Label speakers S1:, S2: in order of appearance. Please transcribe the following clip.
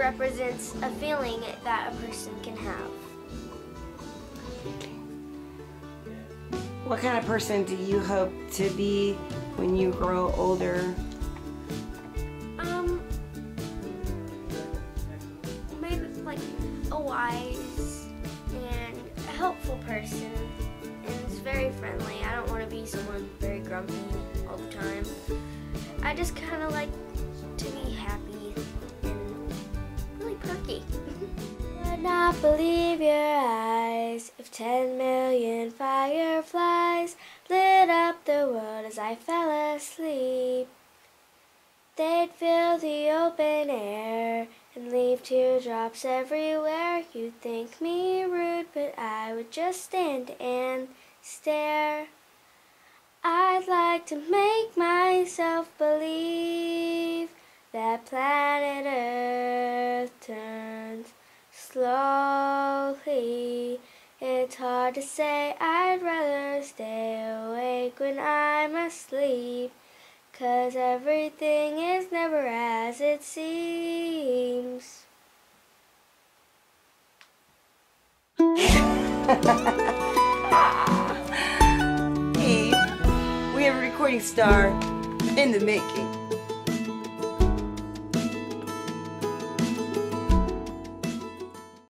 S1: represents a feeling that a person can have.
S2: What kind of person do you hope to be when you grow older?
S1: Um, maybe like a wise and a helpful person, and is very friendly. I don't want to be someone very grumpy all the time. I just kind of like to be happy Not believe your eyes if ten million fireflies lit up the world as I fell asleep. They'd fill the open air and leave teardrops everywhere. You'd think me rude, but I would just stand and stare. I'd like to make myself believe that planet Earth turns slowly. It's hard to say, I'd rather stay awake when I'm asleep. Cause everything is never as it seems.
S2: We have a recording star in the making.